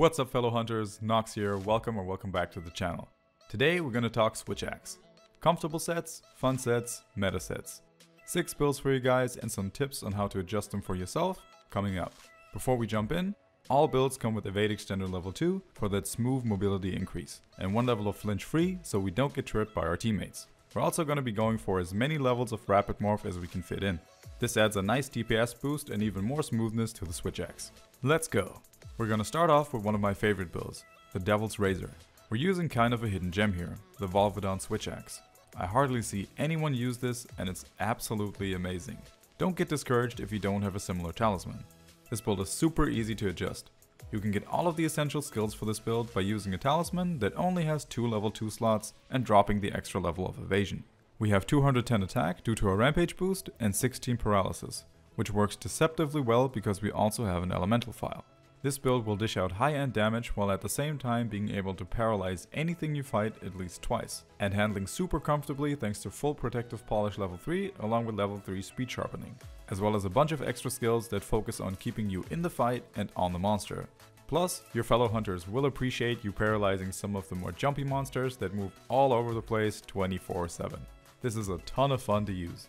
What's up fellow hunters, Nox here, welcome or welcome back to the channel. Today we're gonna talk switch axe. Comfortable sets, fun sets, meta sets. Six builds for you guys and some tips on how to adjust them for yourself coming up. Before we jump in, all builds come with Evade Extender level 2 for that smooth mobility increase, and one level of flinch free so we don't get tripped by our teammates. We're also going to be going for as many levels of Rapid Morph as we can fit in. This adds a nice DPS boost and even more smoothness to the Switch Axe. Let's go! We're to start off with one of my favorite builds, the Devil's Razor. We're using kind of a hidden gem here, the Volvidon Switch Axe. I hardly see anyone use this and it's absolutely amazing. Don't get discouraged if you don't have a similar talisman. This build is super easy to adjust. You can get all of the essential skills for this build by using a talisman that only has 2 level 2 slots and dropping the extra level of evasion. We have 210 attack due to our rampage boost and 16 paralysis, which works deceptively well because we also have an elemental file. This build will dish out high end damage while at the same time being able to paralyze anything you fight at least twice, and handling super comfortably thanks to full protective polish level 3 along with level 3 speed sharpening, as well as a bunch of extra skills that focus on keeping you in the fight and on the monster. Plus, your fellow hunters will appreciate you paralyzing some of the more jumpy monsters that move all over the place 24 7. This is a ton of fun to use.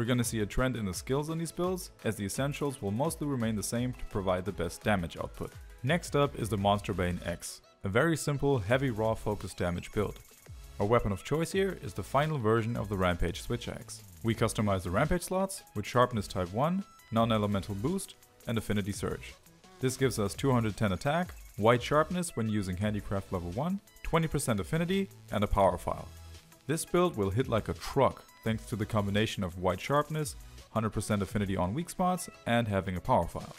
We're gonna see a trend in the skills on these builds, as the essentials will mostly remain the same to provide the best damage output. Next up is the Monster Bane X, a very simple heavy raw focus damage build. Our weapon of choice here is the final version of the Rampage Switch Axe. We customize the Rampage slots with Sharpness Type 1, Non-Elemental Boost, and Affinity Surge. This gives us 210 attack, white sharpness when using Handicraft level 1, 20% affinity, and a power file. This build will hit like a truck thanks to the combination of white sharpness, 100% affinity on weak spots, and having a power file.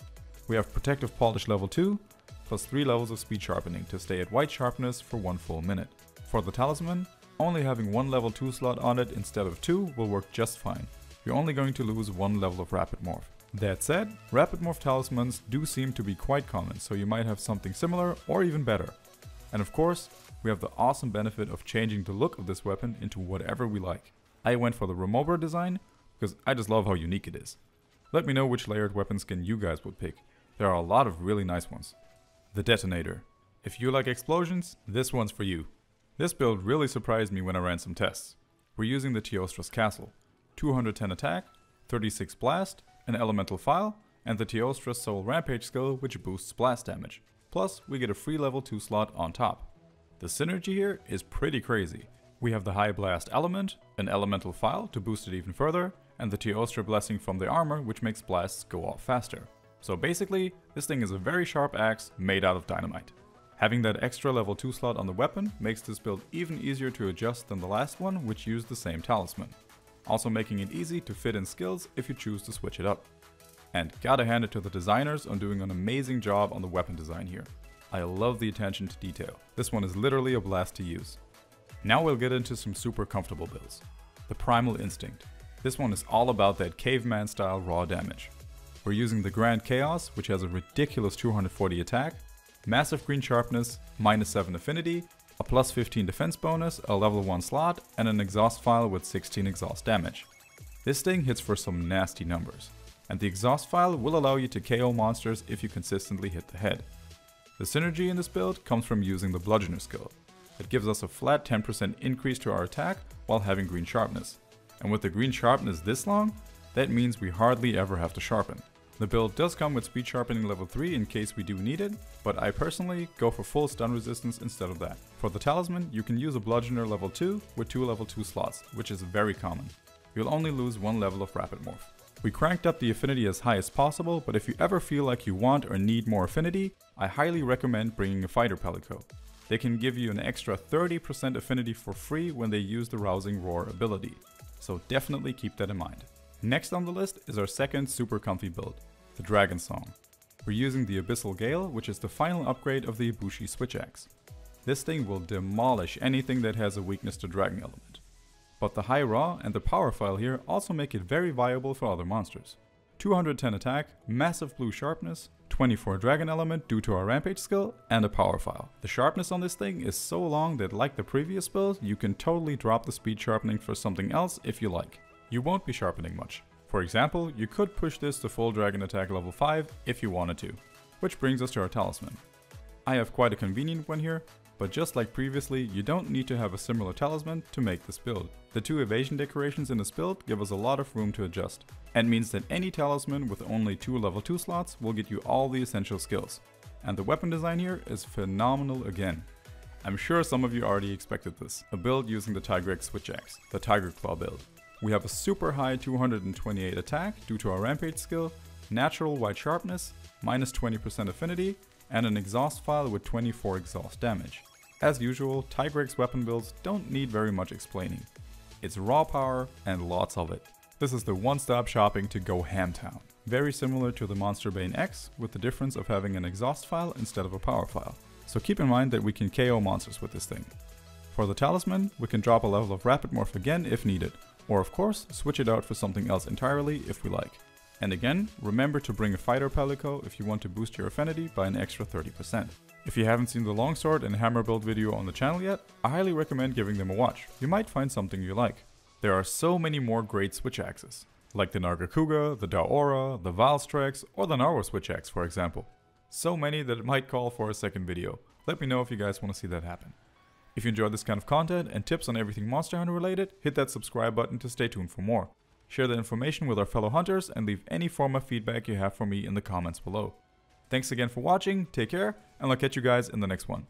We have Protective Polish level 2, plus 3 levels of speed sharpening to stay at white sharpness for 1 full minute. For the talisman, only having one level 2 slot on it instead of 2 will work just fine. You're only going to lose one level of rapid morph. That said, rapid morph talismans do seem to be quite common, so you might have something similar or even better. And of course, we have the awesome benefit of changing the look of this weapon into whatever we like. I went for the Remobra design because I just love how unique it is. Let me know which layered weapon skin you guys would pick. There are a lot of really nice ones. The Detonator. If you like explosions, this one's for you. This build really surprised me when I ran some tests. We're using the Teostra's Castle. 210 attack, 36 blast, an elemental file, and the Teostra's Soul Rampage skill which boosts blast damage. Plus, we get a free level 2 slot on top. The synergy here is pretty crazy. We have the High Blast element, an elemental file to boost it even further, and the Teostra blessing from the armor which makes blasts go off faster. So basically, this thing is a very sharp axe made out of dynamite. Having that extra level 2 slot on the weapon makes this build even easier to adjust than the last one which used the same talisman. Also making it easy to fit in skills if you choose to switch it up. And gotta hand it to the designers on doing an amazing job on the weapon design here. I love the attention to detail. This one is literally a blast to use. Now we'll get into some super comfortable builds. The Primal Instinct. This one is all about that caveman style raw damage. We're using the Grand Chaos, which has a ridiculous 240 attack, massive green sharpness, minus 7 affinity, a plus 15 defense bonus, a level 1 slot, and an exhaust file with 16 exhaust damage. This thing hits for some nasty numbers, and the exhaust file will allow you to KO monsters if you consistently hit the head. The synergy in this build comes from using the Bludgeoner skill, it gives us a flat 10% increase to our attack while having green sharpness. And with the green sharpness this long, that means we hardly ever have to sharpen. The build does come with speed sharpening level 3 in case we do need it, but I personally go for full stun resistance instead of that. For the talisman, you can use a bludgeoner level 2 with 2 level 2 slots, which is very common. You'll only lose one level of rapid morph. We cranked up the affinity as high as possible, but if you ever feel like you want or need more affinity, I highly recommend bringing a fighter palico. They can give you an extra 30% affinity for free when they use the Rousing Roar ability, so definitely keep that in mind. Next on the list is our second super comfy build, the Dragon Song. We're using the Abyssal Gale, which is the final upgrade of the Ibushi Switch Axe. This thing will demolish anything that has a weakness to Dragon Element. But the high raw and the power file here also make it very viable for other monsters. 210 attack, massive blue sharpness, 24 dragon element due to our rampage skill, and a power file. The sharpness on this thing is so long that like the previous build, you can totally drop the speed sharpening for something else if you like. You won't be sharpening much. For example, you could push this to full dragon attack level 5 if you wanted to. Which brings us to our talisman. I have quite a convenient one here, but just like previously, you don't need to have a similar talisman to make this build. The two evasion decorations in this build give us a lot of room to adjust, and means that any talisman with only two level 2 slots will get you all the essential skills. And the weapon design here is phenomenal again. I'm sure some of you already expected this, a build using the Tigrex Switch Axe, the Tiger Claw build. We have a super high 228 attack due to our Rampage skill, natural white sharpness, minus 20% affinity, and an exhaust file with 24 exhaust damage. As usual, Tigrex weapon builds don't need very much explaining. It's raw power and lots of it. This is the one-stop shopping to go hamtown. Very similar to the Monster Bane X, with the difference of having an exhaust file instead of a power file. So keep in mind that we can KO monsters with this thing. For the talisman, we can drop a level of Rapid Morph again if needed, or of course, switch it out for something else entirely if we like. And again, remember to bring a Fighter Palico if you want to boost your affinity by an extra 30%. If you haven't seen the longsword and hammer build video on the channel yet, I highly recommend giving them a watch. You might find something you like. There are so many more great switch axes, like the Nargacuga, the Daora, the Valstrax, or the Narwa switch axe for example. So many that it might call for a second video. Let me know if you guys want to see that happen. If you enjoyed this kind of content and tips on everything Monster Hunter related, hit that subscribe button to stay tuned for more share the information with our fellow hunters, and leave any form of feedback you have for me in the comments below. Thanks again for watching, take care, and I'll catch you guys in the next one.